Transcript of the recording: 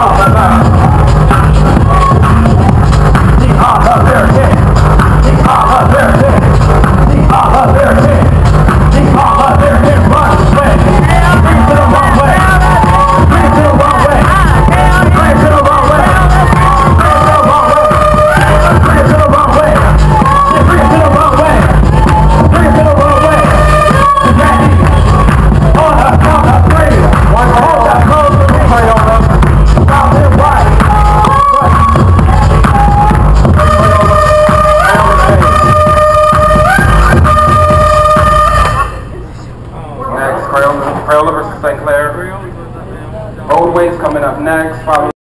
Oh, my Crayola, versus St. Clair. ways coming up next.